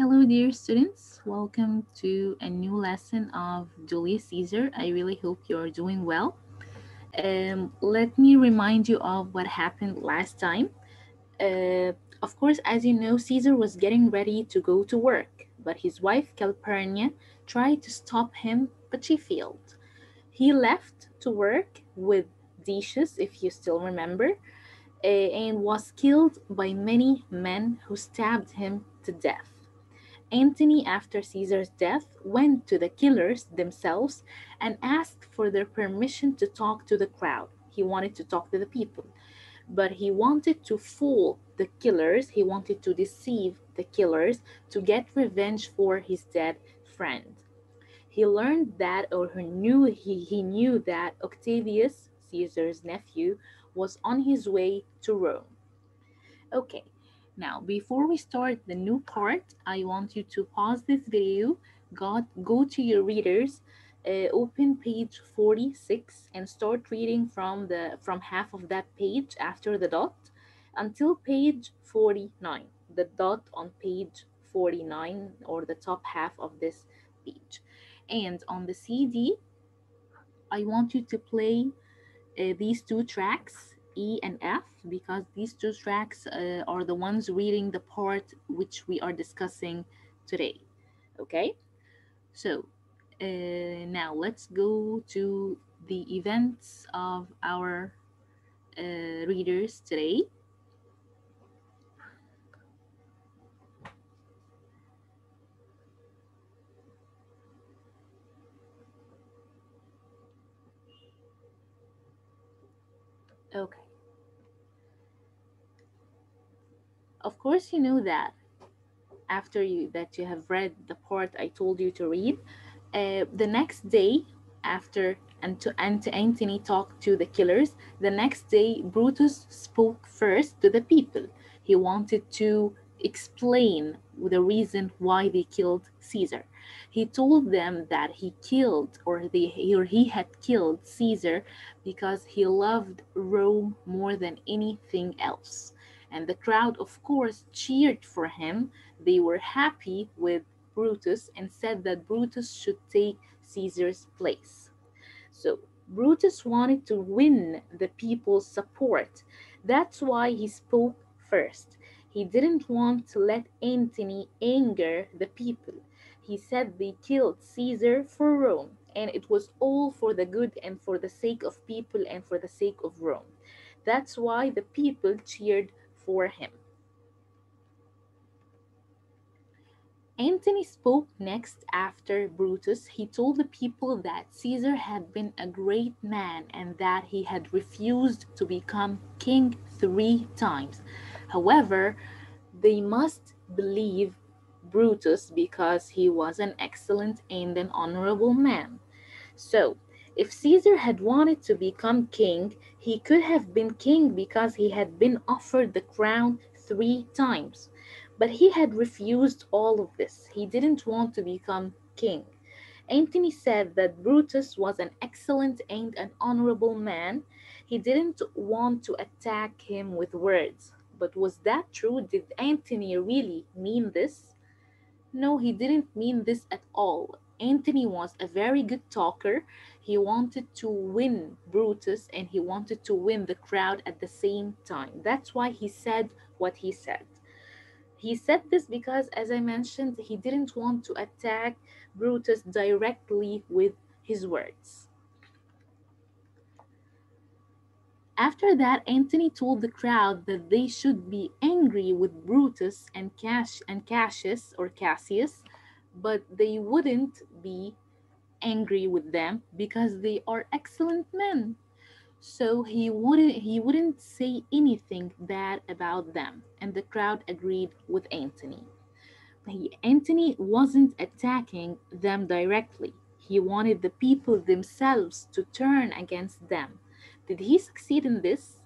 Hello, dear students. Welcome to a new lesson of Julius Caesar. I really hope you're doing well. Um, let me remind you of what happened last time. Uh, of course, as you know, Caesar was getting ready to go to work, but his wife Calpurnia tried to stop him, but she failed. He left to work with Decius, if you still remember, uh, and was killed by many men who stabbed him to death. Antony, after Caesar's death, went to the killers themselves and asked for their permission to talk to the crowd. He wanted to talk to the people, but he wanted to fool the killers, he wanted to deceive the killers to get revenge for his dead friend. He learned that, or he knew, he, he knew that Octavius, Caesar's nephew, was on his way to Rome. Okay, now before we start the new part, I want you to pause this video, go, go to your readers, uh, open page 46 and start reading from the from half of that page after the dot until page 49 the dot on page 49 or the top half of this page. And on the cd i want you to play uh, these two tracks e and f because these two tracks uh, are the ones reading the part which we are discussing today okay so uh, now let's go to the events of our uh, readers today. Okay. Of course, you know that after you that you have read the part I told you to read, uh, the next day after and to and to Antony talked to the killers, the next day Brutus spoke first to the people. He wanted to explain the reason why they killed Caesar. He told them that he killed or they or he had killed Caesar because he loved Rome more than anything else. And the crowd, of course, cheered for him. They were happy with Brutus and said that Brutus should take Caesar's place. So Brutus wanted to win the people's support. That's why he spoke first. He didn't want to let Antony anger the people. He said they killed Caesar for Rome, and it was all for the good and for the sake of people and for the sake of Rome. That's why the people cheered for him. Antony spoke next after Brutus. He told the people that Caesar had been a great man and that he had refused to become king three times. However, they must believe Brutus because he was an excellent and an honorable man. So, if Caesar had wanted to become king, he could have been king because he had been offered the crown three times. But he had refused all of this. He didn't want to become king. Antony said that Brutus was an excellent and an honorable man. He didn't want to attack him with words. But was that true? Did Antony really mean this? No, he didn't mean this at all. Antony was a very good talker. He wanted to win Brutus and he wanted to win the crowd at the same time. That's why he said what he said. He said this because, as I mentioned, he didn't want to attack Brutus directly with his words. After that, Antony told the crowd that they should be angry with Brutus and Cash and Cassius or Cassius, but they wouldn't be angry with them because they are excellent men. So he wouldn't he wouldn't say anything bad about them, and the crowd agreed with Antony. He, Antony wasn't attacking them directly. He wanted the people themselves to turn against them. Did he succeed in this?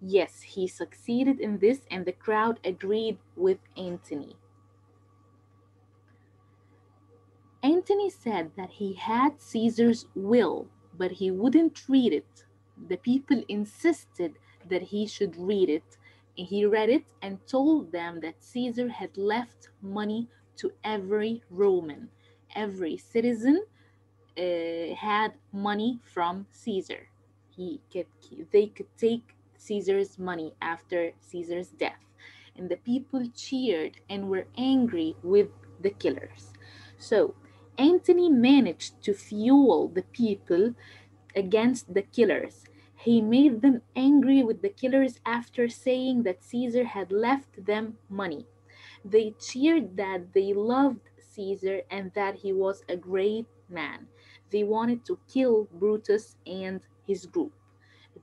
Yes, he succeeded in this, and the crowd agreed with Antony. Antony said that he had Caesar's will, but he wouldn't read it. The people insisted that he should read it, and he read it and told them that Caesar had left money to every Roman. Every citizen uh, had money from Caesar. He could, they could take Caesar's money after Caesar's death. And the people cheered and were angry with the killers. So Antony managed to fuel the people against the killers. He made them angry with the killers after saying that Caesar had left them money. They cheered that they loved Caesar and that he was a great man. They wanted to kill Brutus and his group.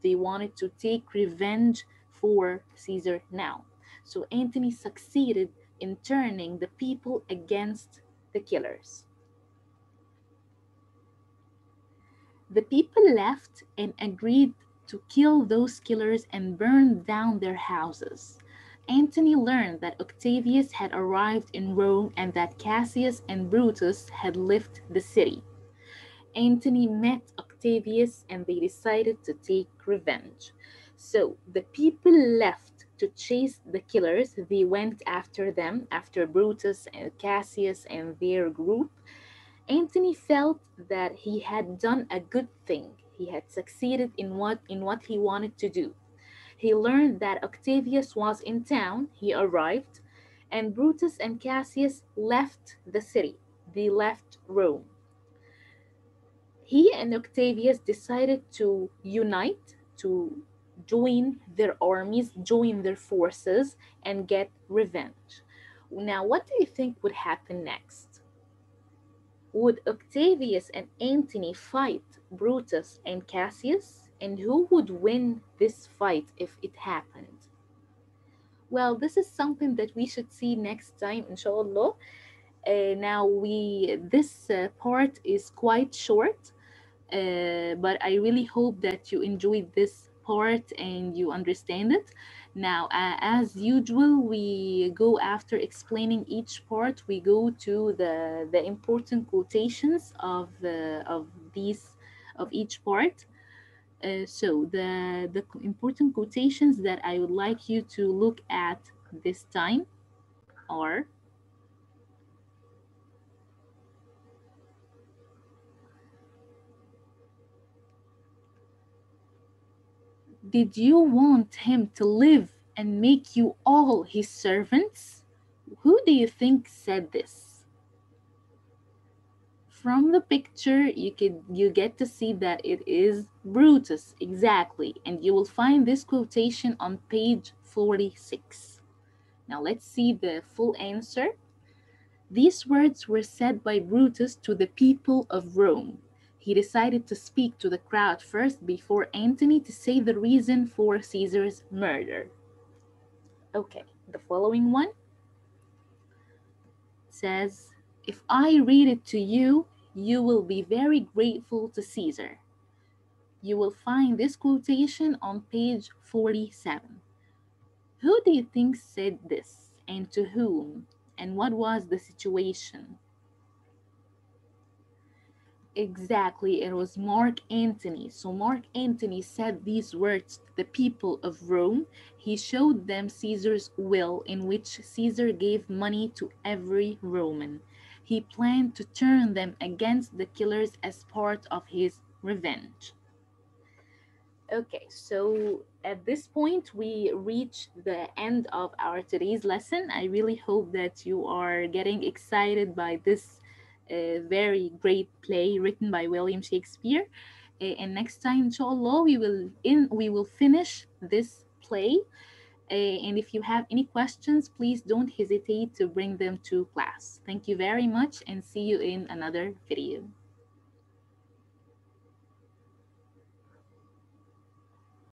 They wanted to take revenge for Caesar now. So Antony succeeded in turning the people against the killers. The people left and agreed to kill those killers and burn down their houses. Antony learned that Octavius had arrived in Rome and that Cassius and Brutus had left the city. Antony met Octavius and they decided to take revenge. So the people left to chase the killers. They went after them, after Brutus and Cassius and their group. Antony felt that he had done a good thing. He had succeeded in what in what he wanted to do. He learned that Octavius was in town. He arrived, and Brutus and Cassius left the city. They left Rome. He and Octavius decided to unite, to join their armies, join their forces, and get revenge. Now, what do you think would happen next? Would Octavius and Antony fight Brutus and Cassius? And who would win this fight if it happened? Well, this is something that we should see next time, inshallah. Uh, now we this uh, part is quite short, uh, but I really hope that you enjoyed this part and you understand it. Now, uh, as usual, we go after explaining each part. We go to the the important quotations of the of these of each part. Uh, so the the important quotations that I would like you to look at this time are Did you want him to live and make you all his servants? Who do you think said this? From the picture, you could you get to see that it is Brutus exactly, and you will find this quotation on page 46. Now let's see the full answer. These words were said by Brutus to the people of Rome he decided to speak to the crowd first before Antony to say the reason for Caesar's murder. Okay, the following one says, If I read it to you, you will be very grateful to Caesar. You will find this quotation on page 47. Who do you think said this, and to whom, and what was the situation? Exactly, it was Mark Antony. So Mark Antony said these words to the people of Rome. He showed them Caesar's will, in which Caesar gave money to every Roman. He planned to turn them against the killers as part of his revenge. Okay, so at this point, we reach the end of our today's lesson. I really hope that you are getting excited by this a very great play written by William Shakespeare. And next time, inshallah, we will in we will finish this play. And if you have any questions, please don't hesitate to bring them to class. Thank you very much and see you in another video.